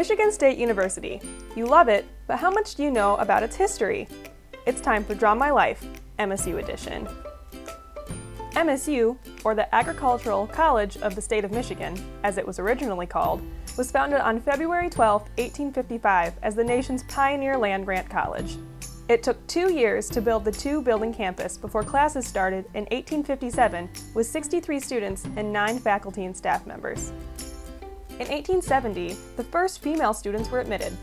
Michigan State University. You love it, but how much do you know about its history? It's time for Draw My Life, MSU edition. MSU, or the Agricultural College of the State of Michigan, as it was originally called, was founded on February 12, 1855, as the nation's pioneer land grant college. It took two years to build the two building campus before classes started in 1857 with 63 students and 9 faculty and staff members. In 1870, the first female students were admitted.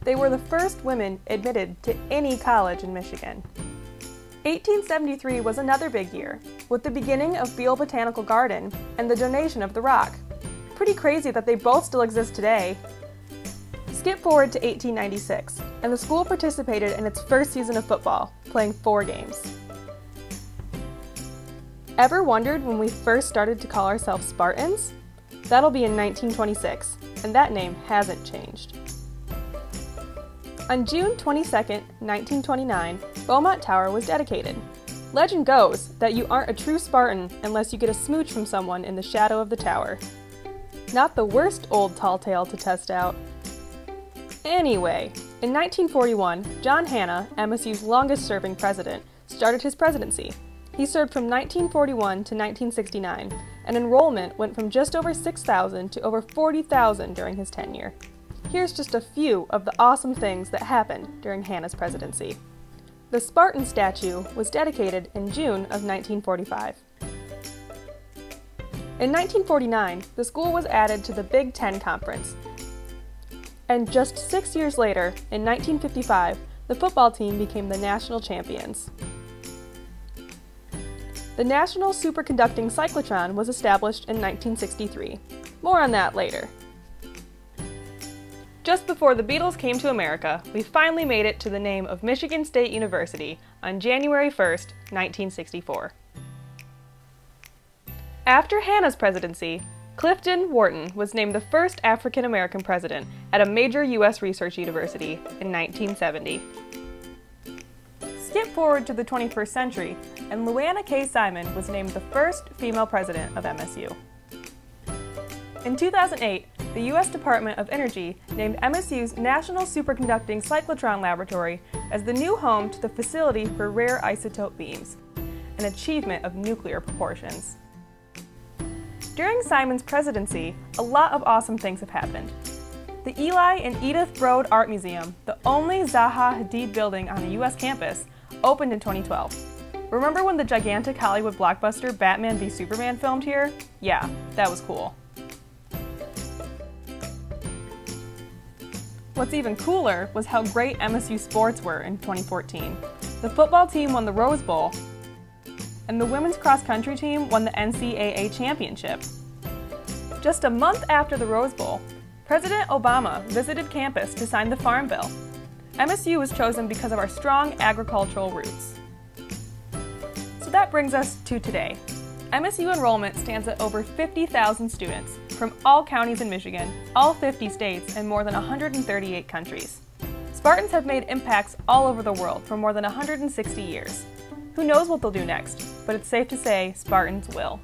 They were the first women admitted to any college in Michigan. 1873 was another big year, with the beginning of Beal Botanical Garden and the donation of the rock. Pretty crazy that they both still exist today. Skip forward to 1896, and the school participated in its first season of football, playing four games. Ever wondered when we first started to call ourselves Spartans? That'll be in 1926, and that name hasn't changed. On June 22, 1929, Beaumont Tower was dedicated. Legend goes that you aren't a true Spartan unless you get a smooch from someone in the shadow of the tower. Not the worst old tall tale to test out. Anyway, in 1941, John Hannah, MSU's longest serving president, started his presidency. He served from 1941 to 1969, and enrollment went from just over 6,000 to over 40,000 during his tenure. Here's just a few of the awesome things that happened during Hannah's presidency. The Spartan statue was dedicated in June of 1945. In 1949, the school was added to the Big Ten Conference. And just six years later, in 1955, the football team became the national champions. The National Superconducting Cyclotron was established in 1963. More on that later. Just before the Beatles came to America, we finally made it to the name of Michigan State University on January 1st, 1964. After Hannah's presidency, Clifton Wharton was named the first African American president at a major U.S. research university in 1970. Skip forward to the 21st century, and Lou Anna K. Simon was named the first female president of MSU. In 2008, the U.S. Department of Energy named MSU's National Superconducting Cyclotron Laboratory as the new home to the facility for rare isotope beams, an achievement of nuclear proportions. During Simon's presidency, a lot of awesome things have happened. The Eli and Edith Broad Art Museum, the only Zaha Hadid building on a U.S. campus, opened in 2012. Remember when the gigantic Hollywood blockbuster Batman v Superman filmed here? Yeah, that was cool. What's even cooler was how great MSU sports were in 2014. The football team won the Rose Bowl, and the women's cross country team won the NCAA championship. Just a month after the Rose Bowl, President Obama visited campus to sign the Farm Bill. MSU was chosen because of our strong agricultural roots. So that brings us to today. MSU enrollment stands at over 50,000 students from all counties in Michigan, all 50 states, and more than 138 countries. Spartans have made impacts all over the world for more than 160 years. Who knows what they'll do next, but it's safe to say Spartans will.